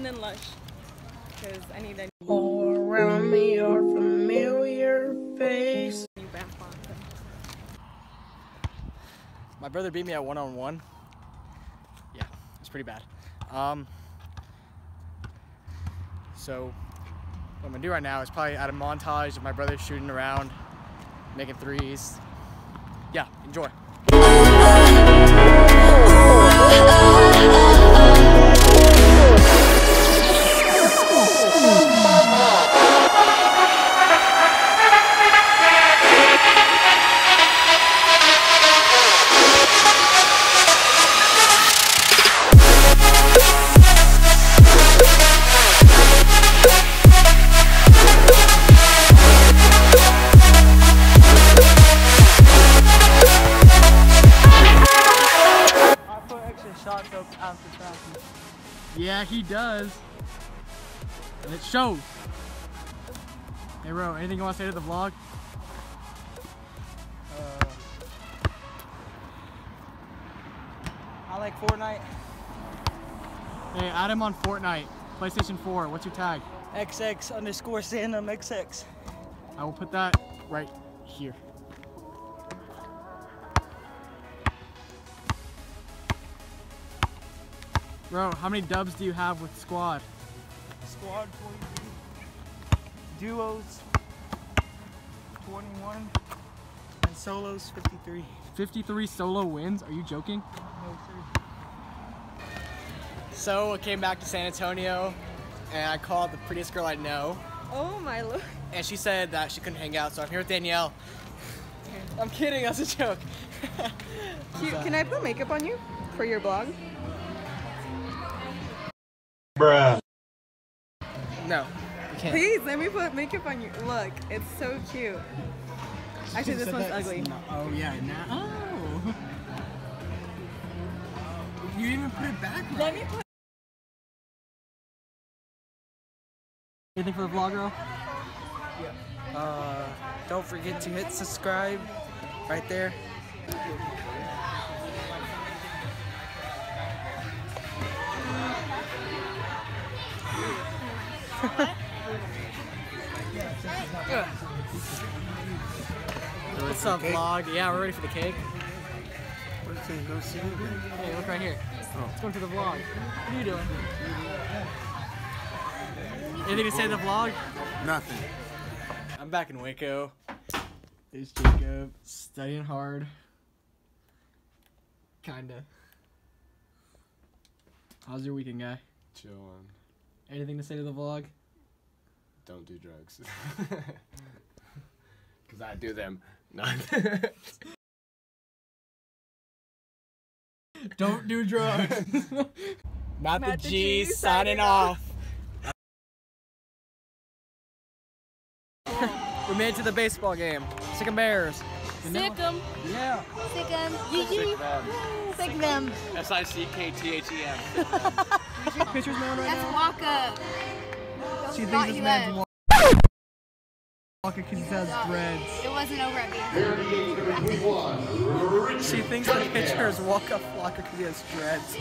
And then Lush. Because I need a All around me are familiar face. new bath bomb. My brother beat me at one on one. Yeah, it's pretty bad. Um, so what I'm gonna do right now is probably add a montage of my brother shooting around, making threes. Yeah, enjoy. Extra shots up after practice. Yeah, he does. And it shows. Hey, bro, anything you want to say to the vlog? Uh, I like Fortnite. Hey, add him on Fortnite, PlayStation 4. What's your tag? XX underscore Sandom XX. I will put that right here. Bro, how many dubs do you have with squad? Squad 43. Duos 21. And solos 53. 53 solo wins? Are you joking? No, sir. So I came back to San Antonio and I called the prettiest girl I know Oh my lord. and she said that she couldn't hang out so I'm here with Danielle. I'm kidding, that's a joke. Cute. Can I put makeup on you for your blog? No, you can't. Please, let me put makeup on you. Look, it's so cute. Actually, this one's ugly. Oh yeah, now. Oh. You didn't even put it back. Let me put. Anything for the vlog, girl? Uh, don't forget to hit subscribe right there. What's up, vlog? Yeah, we're ready for the cake. Hey, look right here. Oh. Let's go to the vlog. What are you doing? Anything to say to the vlog? Nothing. I'm back in Waco. There's Jacob studying hard. Kinda. How's your weekend, guy? Chilling. Anything to say to the vlog? Don't do drugs. Cause I do them. No. Don't do drugs. Matt, Matt the the G G signing signing off. we made it to the baseball game. Sick 'em Bears. Sick 'em. Yeah. Sick 'em. Yee yee. Sick them. S I C K T H E M. Pictures man right That's Waka. She thinks this he man's left. walking because he has dreads. It wasn't over at me. She thinks the pitcher is Waka Flocka because he has dreads.